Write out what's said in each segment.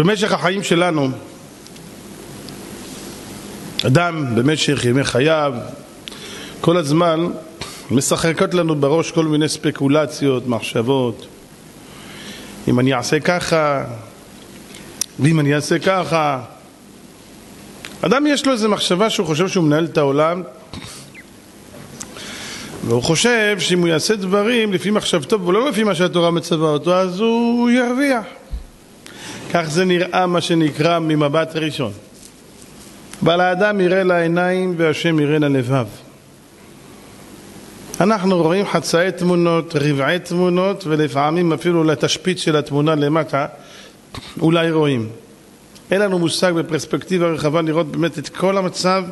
במשך החיים שלנו, אדם במשך ימי חייו, כל הזמן משחקות לנו בראש כל מיני ספקולציות, מחשבות. אם אני אעשה ככה, ואם אני אעשה ככה. אדם יש לו איזו מחשבה שהוא חושב שהוא מנהל את העולם והוא חושב שאם הוא יעשה דברים לפי מחשבתו ולא לפי מה שהתורה מצווה אותו אז הוא ירוויח כך זה נראה מה שנקרא ממבט ראשון. אבל האדם יראה לעיניים והשם יראה ללבב אנחנו רואים חצאי תמונות, רבעי תמונות ולפעמים אפילו לתשפיט של התמונה למטה אולי רואים. אין לנו מושג בפרספקטיבה רחבה לראות באמת את כל המצב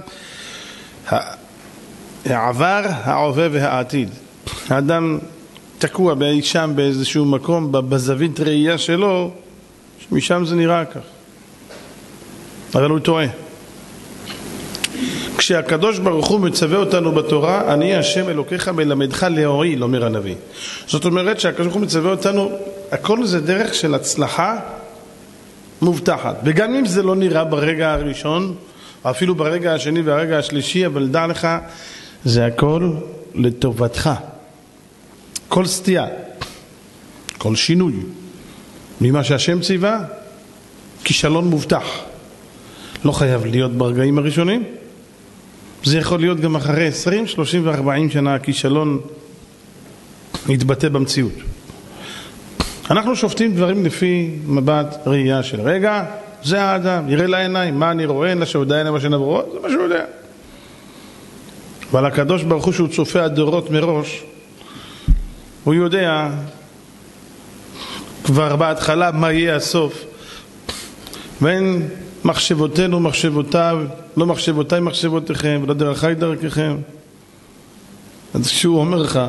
העבר, ההווה והעתיד. האדם תקוע שם באיזשהו מקום, בזווית ראייה שלו, משם זה נראה כך. אבל הוא טועה. כשהקדוש ברוך הוא מצווה אותנו בתורה, אני השם אלוקיך מלמדך להועיל, אומר הנביא. זאת אומרת שהקדוש ברוך הוא מצווה אותנו, הכל זה דרך של הצלחה מובטחת. וגם אם זה לא נראה ברגע הראשון, או אפילו ברגע השני והרגע השלישי, אבל דע לך, זה הכל לטובתך. כל סטייה, כל שינוי ממה שהשם ציווה, כישלון מובטח. לא חייב להיות ברגעים הראשונים, זה יכול להיות גם אחרי 20, 30 ו-40 שנה הכישלון יתבטא במציאות. אנחנו שופטים דברים לפי מבט ראייה של רגע, זה האדם, יראה לעיניים, מה אני רואה, אין לשעודה אין מה שנברו, זה מה שהוא יודע. אבל הקדוש ברוך הוא שהוא צופה הדורות מראש, הוא יודע כבר בהתחלה מה יהיה הסוף ואין מחשבותינו מחשבותיו, לא מחשבותיי מחשבותיכם ולא דרכיי דרככם אז כשהוא אומר לך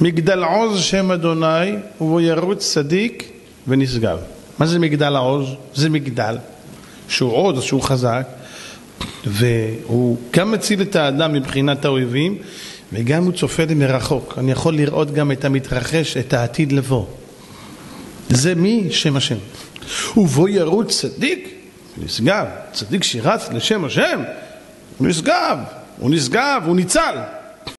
מגדל עוז שם אדוני ובו ירוץ צדיק ונשגב מה זה מגדל העוז? זה מגדל שהוא עוז, שהוא חזק והוא גם מציל את האדם מבחינת האויבים וגם הוא צופה לי מרחוק. אני יכול לראות גם את המתרחש, את העתיד לבוא. זה מי? שם השם. ובו ירוץ צדיק, נשגב. צדיק שרץ לשם השם, הוא נשגב, הוא נשגב, הוא ניצל.